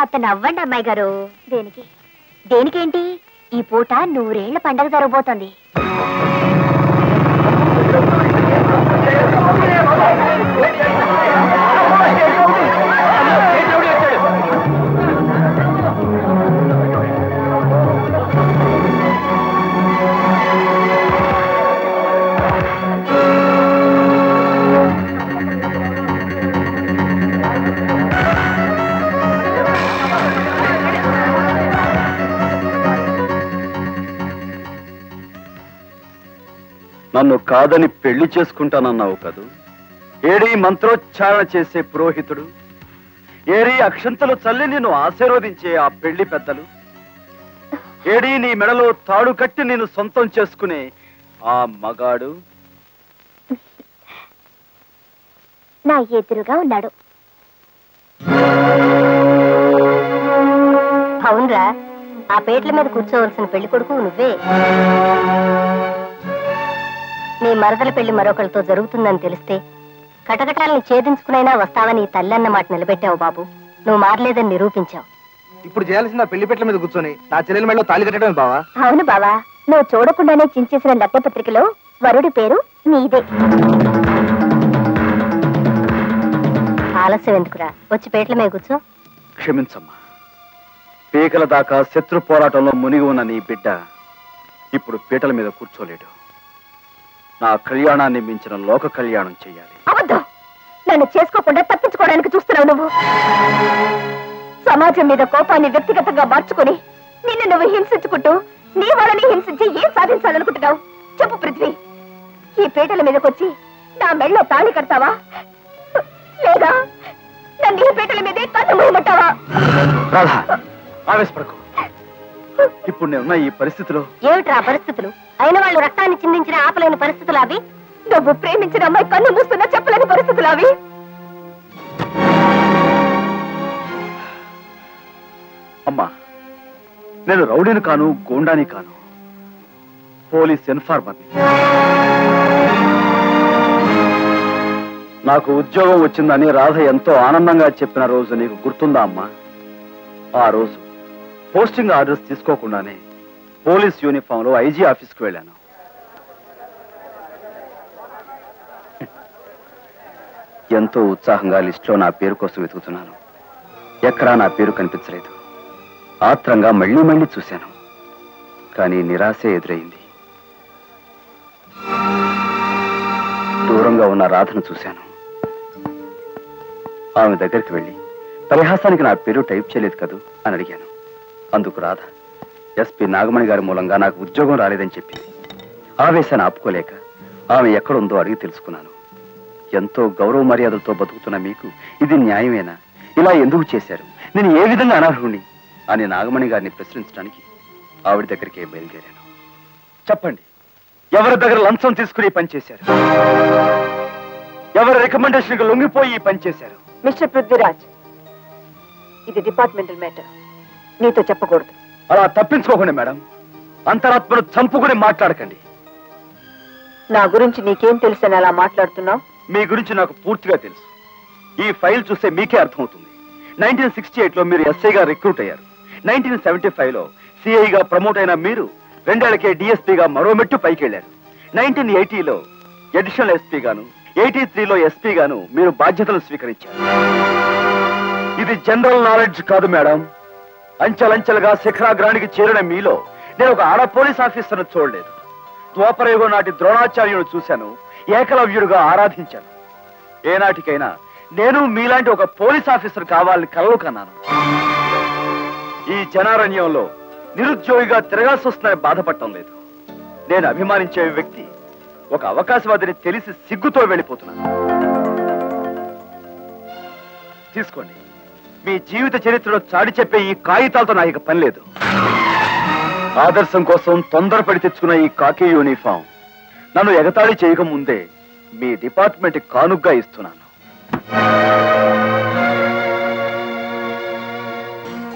కాస్త నవ్వండి అమ్మాయి గారు. దేనికి? దేనికేంటి? ఈ పూట నూరేళ్ళ పండగ జరగబోతోంది. నన్ను కాదని పెళ్ళి చేసుకుంటానన్నావు కదూ? ఏడీ మంత్రోచ్చారణ చేసే పురోహితుడు? ఏడి అక్షంతలు చల్లి నిన్ను ఆశీర్వదించే ఆ పెళ్ళి పెద్దలు? ఏడీ నీ మెడలో తాడు కట్టి నేను సొంతం చేసుకునే ఆ మగాడు? నా ఎదురుగా ఉన్నాడు. అవునరా ఆ పేట్ల మీద కూర్చోవలసిన పెళ్ళి కొడుకు నువ్వే. నీ మరదల పెళ్ళి మరొకరితో జరుగుతుందని తెలిస్తే కటకటాలను ఛేదించుకునైనా వస్తావని ఈ తల్లి అన్న మాట నిలబెట్టావు బాబు. నువ్వు మారలేదని నిరూపించావు. ఇప్పుడు చేయాల్సిన పెళ్ళి పెట్టల మీద కూర్చొని నా చెల్లెల మెడలో తాళి కట్టడమే బావా? అవును బావా. నువ్వు చూడకుండానే చించేసిన లగ్న పత్రికలో వరుడి పేరు నీదే. ఆలస్యం ఎందుకురా? వచ్చి పేట్ల మీద కూర్చో. క్షమించమ్మా. పీకల దాకా శత్రు పోరాటంలో మునిగి ఉన్న నీ బిడ్డ ఇప్పుడు పీటల మీద కూర్చోలేడు. నా కళ్యాణాన్ని మించిన లోక కళ్యాణం చెయ్యాలి. అబద్ధం! నన్ను చేసుకోకుండా తప్పించుకోవడానికి చూస్తున్నావు నువ్వు. సమాజం మీద కోపాన్ని వ్యక్తిగతంగా మార్చుకుని నిన్ను నువ్వు హింసించుకుంటూ నీ వాళ్ళని హింసించి ఏం సాధించాలనుకుంటున్నావు? చెప్పు పృథ్వీ. ఈ పీటల మీదకొచ్చి నా మెళ్ళో తాళి కడతావా? లేదా నన్ను ఈ పీటల మీదే కన్ను మూయమంటావా? రాధా ఆవేశపడకు. ఇప్పుడు నేనున్న ఈ పరిస్థితిలో ఏమిట్రా పరిస్థితులు? అయిన వాళ్ళు రక్తాన్ని చిందించిన ఆపలేని పరిస్థితులు అవి? నువ్వు ప్రేమించిన అమ్మాయి కన్ను మూస్తున్నా చెప్పలేని పరిస్థితులు అవి? అమ్మా నేను రౌడీని కాను గోండాని కాను. పోలీస్ ఇన్ఫార్మర్ని నాకు ఉద్యోగం వచ్చిందని రాధ ఎంతో ఆనందంగా చెప్పిన రోజు నీకు గుర్తుందా అమ్మా? ఆ రోజు పోస్టింగ్ ఆర్డర్స్ తీసుకోకుండానే పోలీస్ యూనిఫామ్లో ఐజీ ఆఫీస్కి వెళ్ళాను. ఎంతో ఉత్సాహంగా లిస్టులో నా పేరు కోసం వెతుకుతున్నాను. ఎక్కడా నా పేరు కనిపించలేదు. ఆత్రంగా మళ్ళీ మళ్ళీ చూశాను. కానీ నిరాశ ఎదురైంది. దూరంగా ఉన్న రాధను చూశాను. ఆమె దగ్గరికి వెళ్ళి పరిహాసానికి నా పేరు టైప్ చేయలేదు కదూ? అని అడిగాను. అందుకు రాధ ఎస్పీ నాగమణి గారి మూలంగా నాకు ఉద్యోగం రాలేదని చెప్పింది ఆవేశాన్ని ఆపుకోలేక ఆమె ఎక్కడుందో అడిగి తెలుసుకున్నాను. ఎంతో గౌరవ మర్యాదలతో బతుకుతున్న మీకు ఇది న్యాయమేనా? ఇలా ఎందుకు చేశారు? నేను ఏ విధంగా అనర్హుణ్ణి? అని నాగమణి గారిని ప్రశ్నించడానికి ఆవిడ దగ్గరికి బయలుదేరాను. చెప్పండి ఎవరి దగ్గర లంచం తీసుకుని పనిచేశారు పని చేశారు? ఎవరి రికమెండేషన్ లొంగిపోయి పనిచేశారు పని చేశారు? మిస్టర్ పృథ్వీరాజ్ ఇది డిపార్ట్మెంటల్ మ్యాటర్. నీతో చెప్పకూడదు. అలా తప్పించుకోకండి మేడం. అంతరాత్మను చంపుకుని మాట్లాడకండి. నా గురించి నీకేం తెలుసని అలా మాట్లాడుతున్నావు? మీ గురించి నాకు పూర్తిగా తెలుసు. ఈ ఫైల్ చూస్తే మీకే అర్థమవుతుంది. నైన్టీన్ సిక్స్టీ ఎయిట్లో మీరు ఎస్ఐగా రిక్రూట్ అయ్యారు. నైన్టీన్ సెవెంటీ ఫైవ్లో సిఐగా ప్రమోట్ అయిన మీరు రెండేళ్ళకే డిఎస్పీగా మరో మెట్టు పైకి వెళ్ళారు నైన్టీన్ ఎయిటీలో అడిషనల్ ఎస్పీ గాను ఎయిటీ త్రీలో ఎస్పీ గాను మీరు బాధ్యతలు స్వీకరించారు. ఇది జనరల్ నాలెడ్జ్ కాదు మేడం. అంచెలంచెలుగా శిఖరాగ్రానికి చేరిన మీలో నేను ఒక ఆడ పోలీస్ ఆఫీసర్ను చూడలేదు. ద్వాపరయుగం నాటి ద్రోణాచార్యుడు చూశాను. ఏకలవ్యుడుగా ఆరాధించాను. ఏనాటికైనా నేను మీలాంటి ఒక పోలీస్ ఆఫీసర్ కావాలని కలలు కన్నాను. ఈ జనారణ్యంలో నిరుద్యోగిగా తిరగాల్సి వస్తుందని బాధపడటం లేదు. నేను అభిమానించే వ్యక్తి ఒక అవకాశవాదిని తెలిసి సిగ్గుతో వెళ్ళిపోతున్నాను. తీసుకోండి. మీ జీవిత చరిత్రలో చాడి చెప్పే ఈ కాగితాలతో నా ఇక పని లేదు. ఆదర్శం కోసం తొందరపడి తెచ్చుకున్న ఈ కాకి యూనిఫామ్ నన్ను ఎగతాళి చేయక ముందే మీ డిపార్ట్మెంట్ కానుగ్గా ఇస్తున్నాను.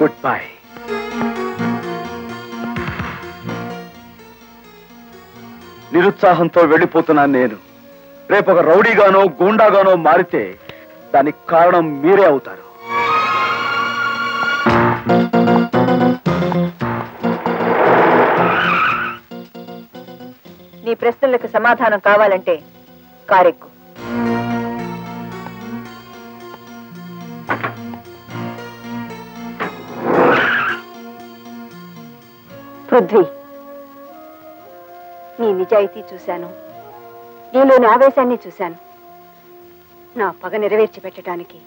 గుడ్ బై నిరుత్సాహంతో వెళ్ళిపోతున్నాను నేను. రేపు ఒక రౌడీగానో గూండాగానో మారితే దానికి కారణం మీరే అవుతారు. ప్రశ్నలకు సమాధానం కావాలంటే కారెక్కు. పృథ్వీ నీ నిజాయితీ చూశాను. నీలోని ఆవేశాన్ని చూశాను. నా పగ నెరవేర్చి పెట్టడానికి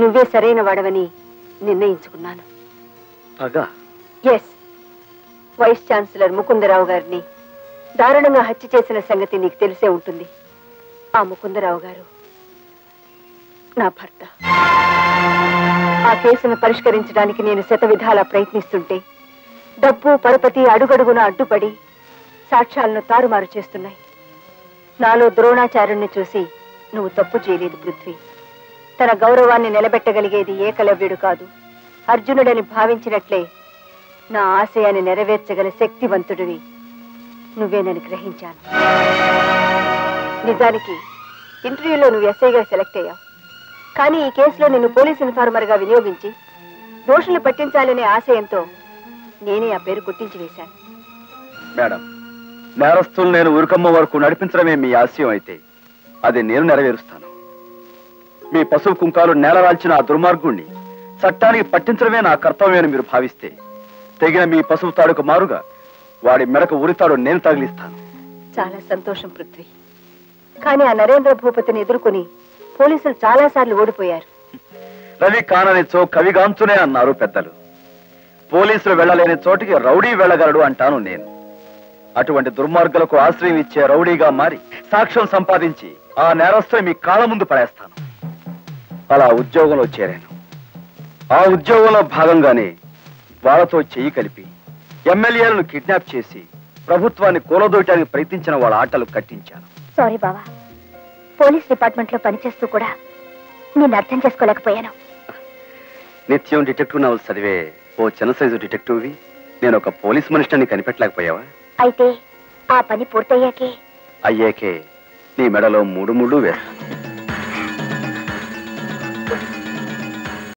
నువ్వే సరైన వాడవని నిర్ణయించుకున్నాను. పగా? ఎస్ వైస్ ఛాన్సలర్ ముకుందరావు గారిని దారుణంగా హత్య చేసిన సంగతి నీకు తెలిసే ఉంటుంది. ఆ ముకుందరావు గారు నా భర్త. ఆ కేసును పరిష్కరించడానికి నేను శత విధాలా ప్రయత్నిస్తుంటే డబ్బు పరపతి అడుగడుగున అడ్డుపడి సాక్ష్యాలను తారుమారు చేస్తున్నాయి. నాలో ద్రోణాచార్యుణ్ణి చూసి నువ్వు తప్పు చేయలేదు పృథ్వీ. తన గౌరవాన్ని నిలబెట్టగలిగేది ఏకలవ్యుడు కాదు. అర్జునుడని భావించినట్లే నా ఆశయాన్ని నెరవేర్చగల శక్తివంతుడివి నువ్వేనని గ్రహించాను నిజానికి ఇంటర్వ్యూలో నువ్వు ఎస్ఐగా సెలెక్ట్ అయ్యావు. కానీ ఈ కేసులో నిన్ను పోలీస్ ఇన్ఫార్మర్గా వినియోగించి దోషులు పట్టించాలనే ఆశయంతో నేనే ఆ పేరు గుర్తించి వేశాను. మేడం నేరస్తులు నేను ఉరుకమ్మ వరకు నడిపించడమే మీ ఆశయం అయితే అది నేను నెరవేరుస్తాను. మీ పశువు కుంకాలు నేలరాల్చిన ఆ దుర్మార్గుణ్ణి చట్టానికి పట్టించడమే నా కర్తవ్యమని మీరు భావిస్తే తగిన మీ పశువు తాడుకు మారుగా వాడి మెడకు ఉరితాడు నేను తగిలిస్తాను. చాలా సంతోషం పృథ్వీ. కానీ ఆ నరేంద్ర భూపతిని ఎదుర్కొని పోలీసులు చాలా సార్లు ఓడిపోయారు. రవి కాననిచో కవిగాంచునే అన్నారు పెద్దలు. పోలీసులు వెళ్ళలేని చోటికి రౌడీ వెళ్ళగలడు అంటాను నేను. అటువంటి దుర్మార్గులకు ఆశ్రయం ఇచ్చే రౌడీగా మారి సాక్ష్యం సంపాదించి ఆ నేరస్తుని మీ కాళ్ళ ముందు పడేస్తాను. అలా ఉద్యోగంలో చేరాను. ఆ ఉద్యోగంలో భాగంగానే వాళ్ళతో చెయ్యి కలిపి ఎమ్మెల్యేలను కిడ్నాప్ చేసి ప్రభుత్వాన్ని కూలదోయటానికి ప్రయత్నించిన వాళ్ళ ఆటలు కట్టించాను. సారీ బావా. పోలీస్ డిపార్ట్మెంట్లో పనిచేస్తూ కూడా నేను అర్థం చేసుకోలేకపోయాను. నిత్యం డిటెక్టివ్ నవల్స్ చదివే ఓ చిన్న సైజు డిటెక్టివ్వి? నేను ఒక పోలీస్ మనిషిని కనిపెట్టలేకపోయావా? అయితే ఆ పని పూర్తయ్యాకే. అయ్యాకే నీ మెడలో మూడు ముళ్ళు వేస్తాను.